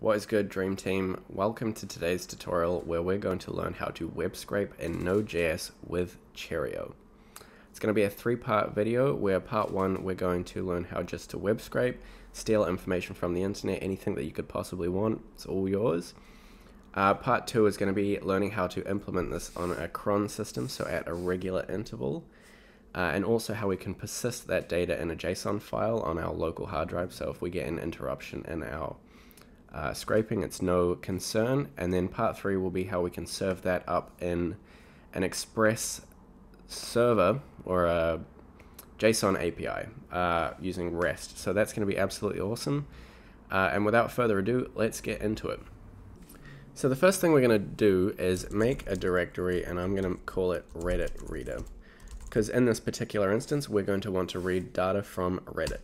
What is good, Dream Team? Welcome to today's tutorial where we're going to learn how to web scrape in Node.js with Cheerio. It's going to be a three-part video where part one we're going to learn how just to web scrape, steal information from the internet, anything that you could possibly want, it's all yours. Uh, part two is going to be learning how to implement this on a cron system, so at a regular interval. Uh, and also how we can persist that data in a JSON file on our local hard drive. So if we get an interruption in our uh, scraping, it's no concern. And then part three will be how we can serve that up in an Express server or a JSON API uh, using REST. So that's going to be absolutely awesome. Uh, and without further ado, let's get into it. So the first thing we're going to do is make a directory and I'm going to call it Reddit Reader. Because in this particular instance, we're going to want to read data from Reddit.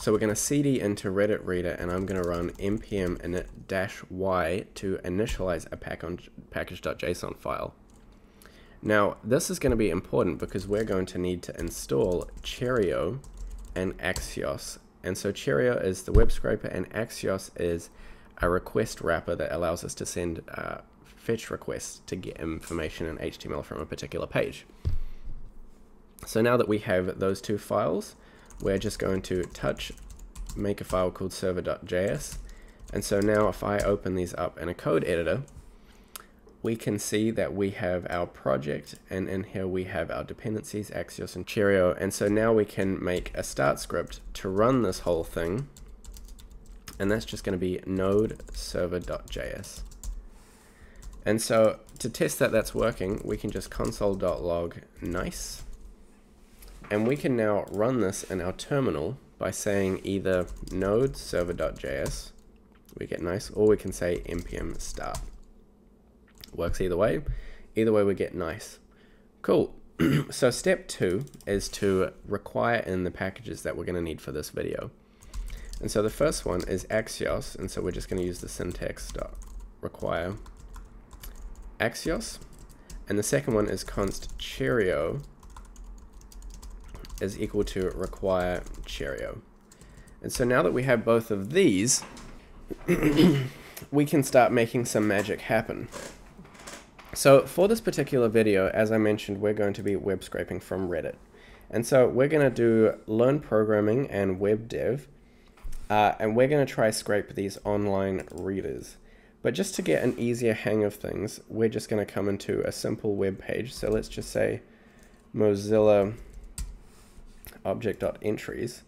So we're going to cd into Reddit Reader, and I'm going to run npm init-y to initialize a package.json file. Now, this is going to be important because we're going to need to install Cheerio and Axios. And so Cheerio is the web scraper, and Axios is a request wrapper that allows us to send uh, fetch requests to get information in HTML from a particular page. So now that we have those two files, we're just going to touch make a file called server.js. And so now if I open these up in a code editor, we can see that we have our project and in here we have our dependencies, Axios and Cheerio. And so now we can make a start script to run this whole thing. And that's just going to be node server.js. And so to test that that's working, we can just console.log nice and we can now run this in our terminal by saying either node server.js, we get nice, or we can say npm start. Works either way. Either way we get nice. Cool. so step two is to require in the packages that we're going to need for this video. And so the first one is Axios, and so we're just going to use the syntax dot require Axios. And the second one is const Cheerio is equal to require Cheerio. And so now that we have both of these, we can start making some magic happen. So for this particular video, as I mentioned, we're going to be web scraping from Reddit. And so we're going to do learn programming and web dev, uh, and we're going to try scrape these online readers. But just to get an easier hang of things, we're just going to come into a simple web page. So let's just say Mozilla object.entries.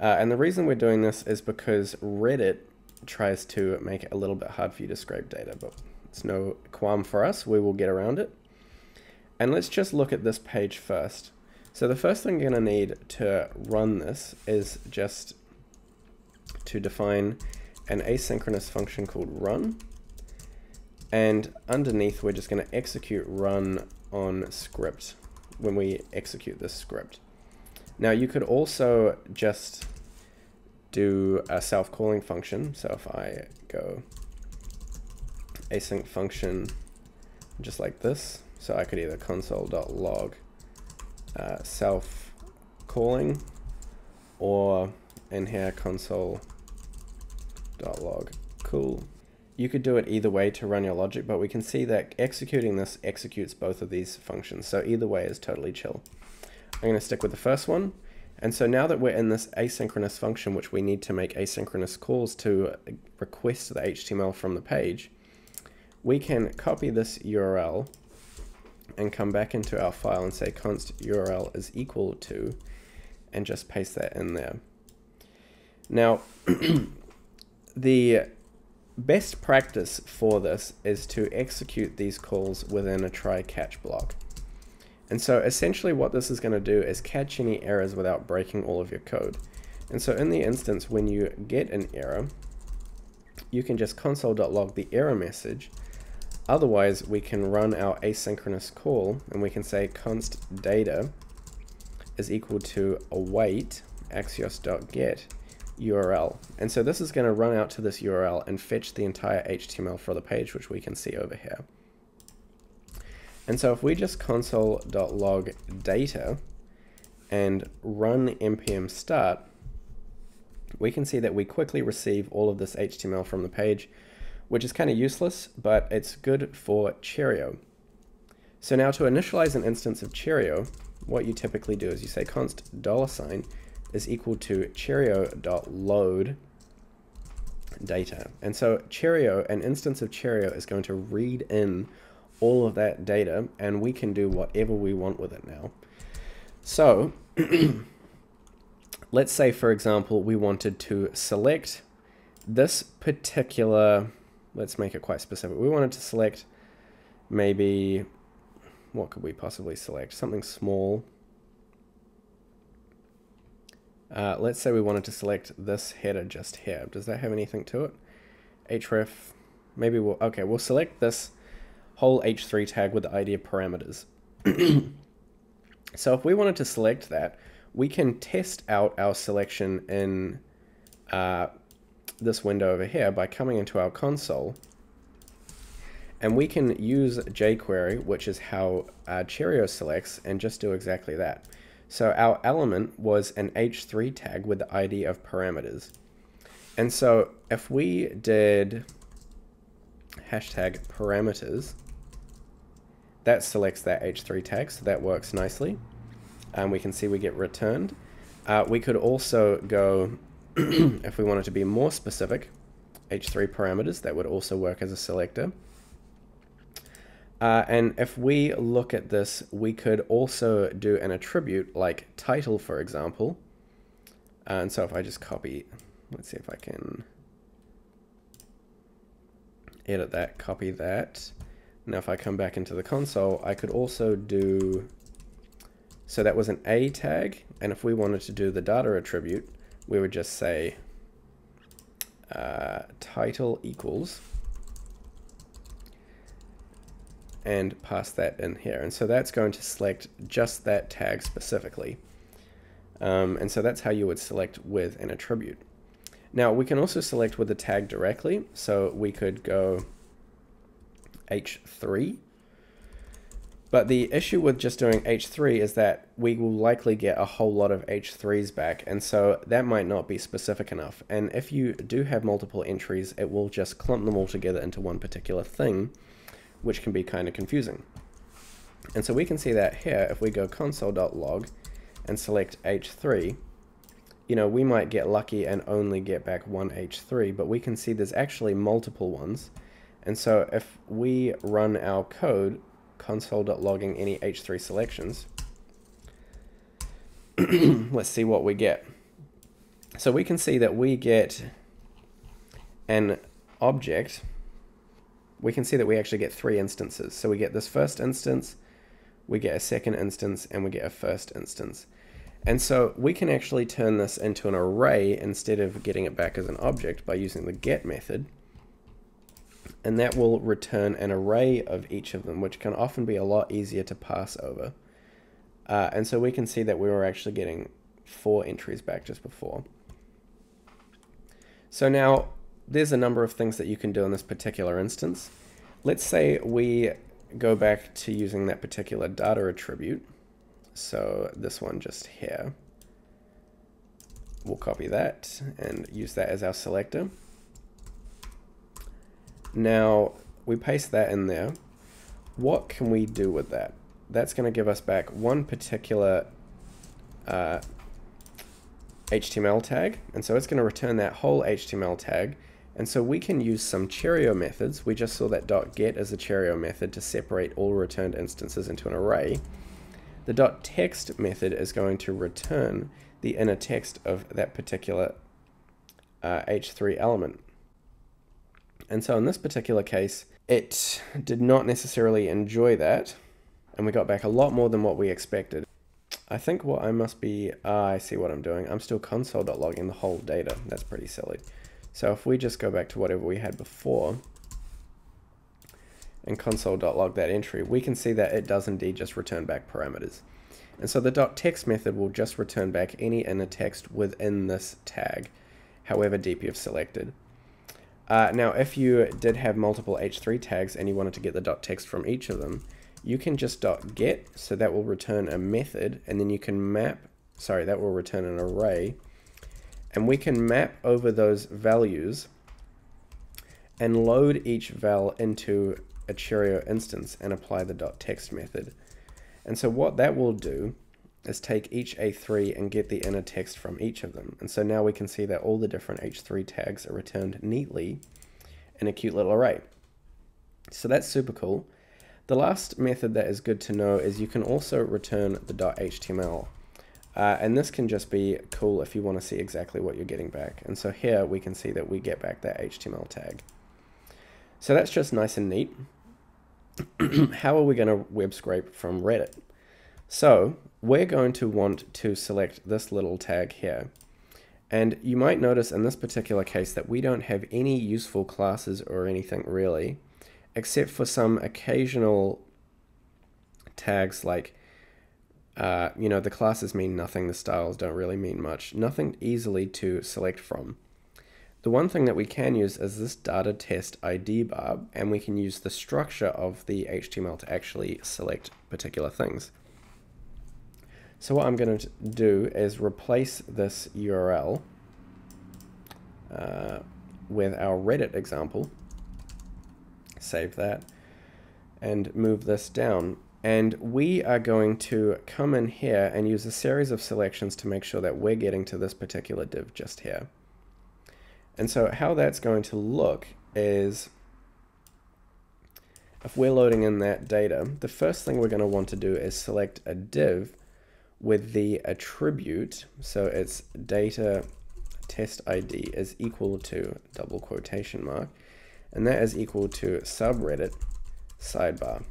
Uh, and the reason we're doing this is because Reddit tries to make it a little bit hard for you to scrape data, but it's no qualm for us. We will get around it. And let's just look at this page first. So the first thing you're going to need to run this is just to define an asynchronous function called run. And underneath, we're just going to execute run on script when we execute this script. Now you could also just do a self-calling function. So if I go async function just like this, so I could either console.log uh, self-calling or in here console.log cool. You could do it either way to run your logic, but we can see that executing this executes both of these functions. So either way is totally chill. I'm going to stick with the first one. And so now that we're in this asynchronous function, which we need to make asynchronous calls to request the HTML from the page, we can copy this URL and come back into our file and say const URL is equal to, and just paste that in there. Now, the best practice for this is to execute these calls within a try catch block. And so essentially what this is going to do is catch any errors without breaking all of your code. And so in the instance when you get an error, you can just console.log the error message. Otherwise, we can run our asynchronous call and we can say const data is equal to await axios.get URL. And so this is going to run out to this URL and fetch the entire HTML for the page, which we can see over here. And so if we just console.log data and run npm start, we can see that we quickly receive all of this HTML from the page, which is kind of useless, but it's good for Cheerio. So now to initialize an instance of Cheerio, what you typically do is you say const dollar sign is equal to cheerio.load data. And so Cheerio, an instance of Cheerio is going to read in all of that data and we can do whatever we want with it now. So let's say, for example, we wanted to select this particular, let's make it quite specific. We wanted to select maybe, what could we possibly select? Something small. Uh, let's say we wanted to select this header just here. Does that have anything to it? href, maybe we'll, okay, we'll select this whole h3 tag with the ID of parameters. so if we wanted to select that, we can test out our selection in uh, this window over here by coming into our console and we can use jQuery, which is how uh, Cheerio selects, and just do exactly that. So our element was an h3 tag with the ID of parameters. And so if we did hashtag parameters, that selects that h3 tag, so that works nicely and we can see we get returned. Uh, we could also go, if we wanted to be more specific, h3 parameters, that would also work as a selector. Uh, and if we look at this, we could also do an attribute like title, for example. Uh, and so if I just copy, let's see if I can edit that, copy that. Now if I come back into the console, I could also do so that was an A tag, and if we wanted to do the data attribute, we would just say uh, title equals and pass that in here. And so that's going to select just that tag specifically. Um, and so that's how you would select with an attribute. Now we can also select with the tag directly. So we could go h3 but the issue with just doing H3 is that we will likely get a whole lot of H3s back, and so that might not be specific enough. And if you do have multiple entries, it will just clump them all together into one particular thing, which can be kind of confusing. And so we can see that here, if we go console.log and select H3, you know, we might get lucky and only get back one H3, but we can see there's actually multiple ones. And so if we run our code, console.logging any H3 selections. Let's see what we get. So we can see that we get an object. We can see that we actually get three instances. So we get this first instance, we get a second instance, and we get a first instance. And so we can actually turn this into an array instead of getting it back as an object by using the get method and that will return an array of each of them, which can often be a lot easier to pass over. Uh, and so we can see that we were actually getting four entries back just before. So now there's a number of things that you can do in this particular instance. Let's say we go back to using that particular data attribute. So this one just here. We'll copy that and use that as our selector. Now, we paste that in there. What can we do with that? That's going to give us back one particular uh, HTML tag. And so it's going to return that whole HTML tag. And so we can use some Cheerio methods. We just saw that dot .get as a Cheerio method to separate all returned instances into an array. The dot .text method is going to return the inner text of that particular uh, H3 element. And so in this particular case, it did not necessarily enjoy that, and we got back a lot more than what we expected. I think what I must be, uh, I see what I'm doing. I'm still console.logging the whole data. That's pretty silly. So if we just go back to whatever we had before, and console.log that entry, we can see that it does indeed just return back parameters. And so the .text method will just return back any inner text within this tag, however deep you've selected. Uh, now, if you did have multiple h3 tags and you wanted to get the .text from each of them, you can just .get, so that will return a method, and then you can map, sorry, that will return an array, And we can map over those values and load each val into a Cheerio instance and apply the .text method. And so what that will do is take each H3 and get the inner text from each of them. And so now we can see that all the different H3 tags are returned neatly in a cute little array. So that's super cool. The last method that is good to know is you can also return the .html. Uh, and this can just be cool if you want to see exactly what you're getting back. And so here we can see that we get back that HTML tag. So that's just nice and neat. How are we going to web scrape from Reddit? So we're going to want to select this little tag here. And you might notice in this particular case that we don't have any useful classes or anything really, except for some occasional tags like, uh, you know, the classes mean nothing, the styles don't really mean much, nothing easily to select from. The one thing that we can use is this data test ID bar, and we can use the structure of the HTML to actually select particular things. So what I'm going to do is replace this URL uh, with our Reddit example, save that, and move this down. And we are going to come in here and use a series of selections to make sure that we're getting to this particular div just here. And so how that's going to look is if we're loading in that data, the first thing we're going to want to do is select a div with the attribute, so it's data test ID is equal to double quotation mark, and that is equal to subreddit sidebar.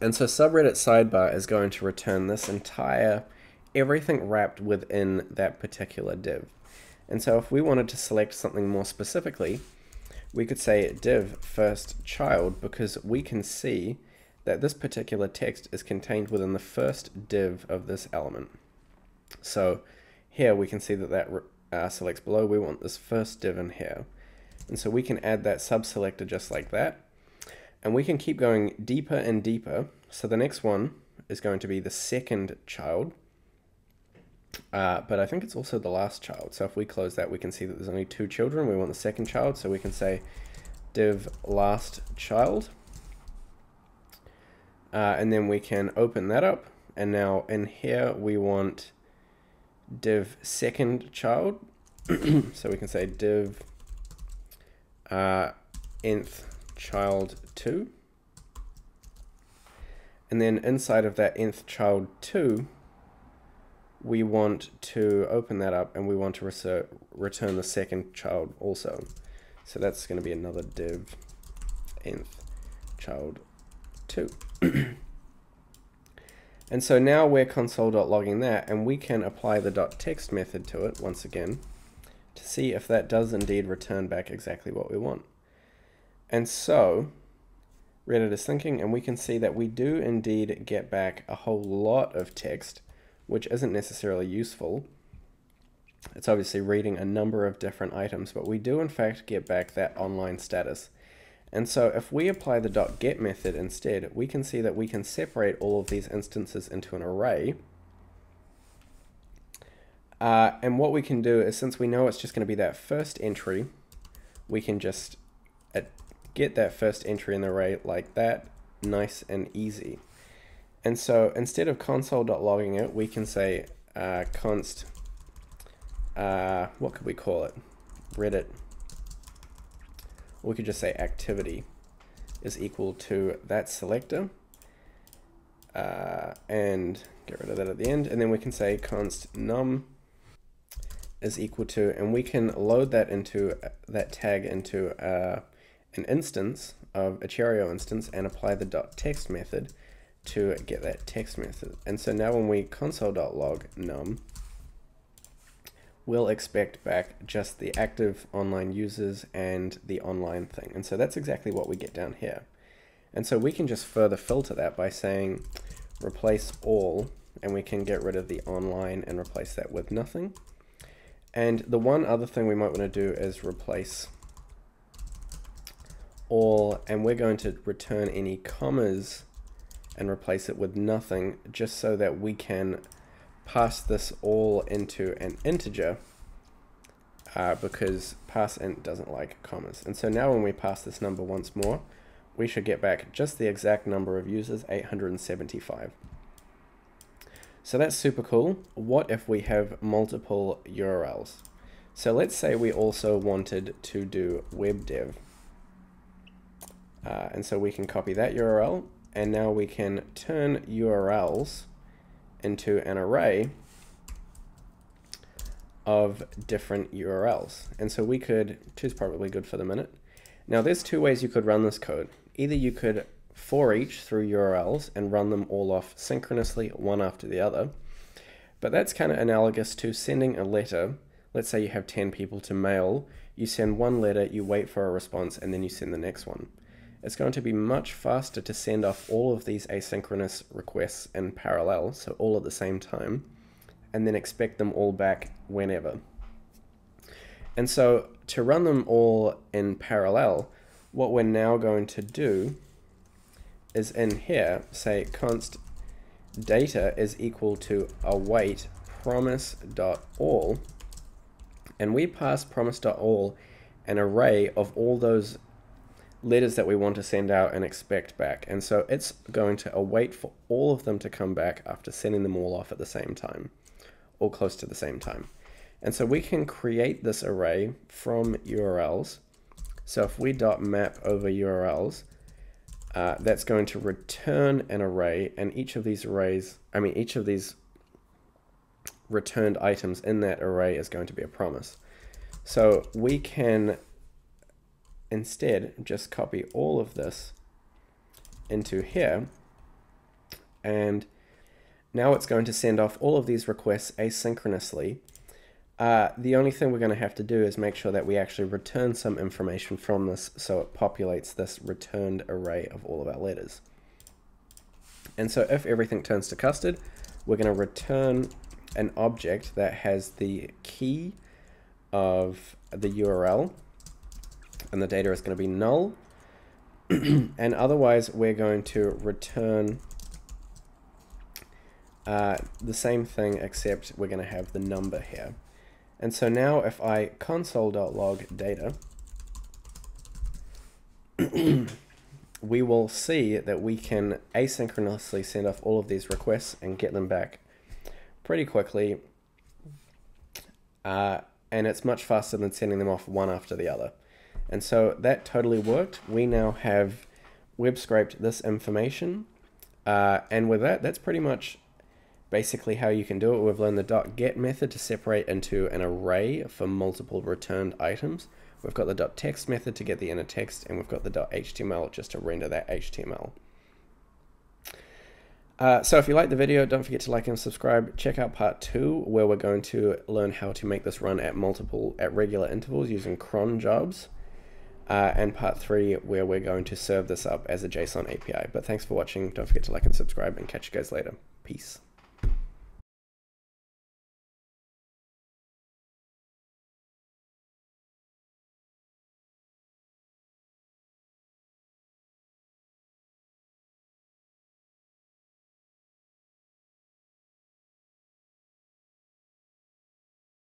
And so subreddit sidebar is going to return this entire, everything wrapped within that particular div. And so if we wanted to select something more specifically, we could say div first child because we can see that this particular text is contained within the first div of this element. So here we can see that that uh, selects below. We want this first div in here. And so we can add that sub-selector just like that. And we can keep going deeper and deeper. So the next one is going to be the second child. Uh, but I think it's also the last child. So if we close that, we can see that there's only two children. We want the second child, so we can say div last child. Uh, and then we can open that up. And now in here we want div second child. so we can say div uh, nth child 2. And then inside of that nth child 2, we want to open that up and we want to return the second child also. So that's going to be another div nth child 2. and so now we're console.logging that, and we can apply the .text method to it once again to see if that does indeed return back exactly what we want. And so Reddit is thinking, and we can see that we do indeed get back a whole lot of text, which isn't necessarily useful. It's obviously reading a number of different items, but we do in fact get back that online status. And so if we apply the dot .get method instead, we can see that we can separate all of these instances into an array. Uh, and what we can do is, since we know it's just going to be that first entry, we can just uh, get that first entry in the array like that, nice and easy. And so instead of console.logging it, we can say uh, const, uh, what could we call it? Reddit we could just say activity is equal to that selector uh, and get rid of that at the end. And then we can say const num is equal to and we can load that into that tag into uh, an instance of a Cheerio instance and apply the dot .text method to get that text method. And so now when we console.log num we'll expect back just the active online users and the online thing. And so that's exactly what we get down here. And so we can just further filter that by saying replace all, and we can get rid of the online and replace that with nothing. And the one other thing we might want to do is replace all, and we're going to return any commas and replace it with nothing, just so that we can pass this all into an integer uh, because parseInt doesn't like commas. And so now when we pass this number once more, we should get back just the exact number of users, 875. So that's super cool. What if we have multiple URLs? So let's say we also wanted to do web dev. Uh, and so we can copy that URL and now we can turn URLs into an array of different URLs. And so we could, two's probably good for the minute. Now there's two ways you could run this code. Either you could for each through URLs and run them all off synchronously one after the other. But that's kind of analogous to sending a letter. Let's say you have 10 people to mail. You send one letter, you wait for a response, and then you send the next one. It's going to be much faster to send off all of these asynchronous requests in parallel, so all at the same time, and then expect them all back whenever. And so to run them all in parallel, what we're now going to do is in here say const data is equal to await promise.all and we pass promise.all an array of all those letters that we want to send out and expect back. And so it's going to await for all of them to come back after sending them all off at the same time, or close to the same time. And so we can create this array from URLs. So if we dot map over URLs, uh, that's going to return an array, and each of these arrays, I mean, each of these returned items in that array is going to be a promise. So we can instead just copy all of this into here, and now it's going to send off all of these requests asynchronously. Uh, the only thing we're going to have to do is make sure that we actually return some information from this so it populates this returned array of all of our letters. And so if everything turns to custard, we're going to return an object that has the key of the URL and the data is going to be null. and otherwise, we're going to return uh, the same thing except we're going to have the number here. And so now if I console.log data, we will see that we can asynchronously send off all of these requests and get them back pretty quickly. Uh, and it's much faster than sending them off one after the other. And so that totally worked. We now have web scraped this information. Uh, and with that, that's pretty much basically how you can do it. We've learned the dot .get method to separate into an array for multiple returned items. We've got the dot .text method to get the inner text, and we've got the dot .html just to render that HTML. Uh, so if you like the video, don't forget to like and subscribe. Check out part two, where we're going to learn how to make this run at multiple, at regular intervals using cron jobs. Uh, and part three, where we're going to serve this up as a JSON API. But thanks for watching. Don't forget to like and subscribe, and catch you guys later. Peace.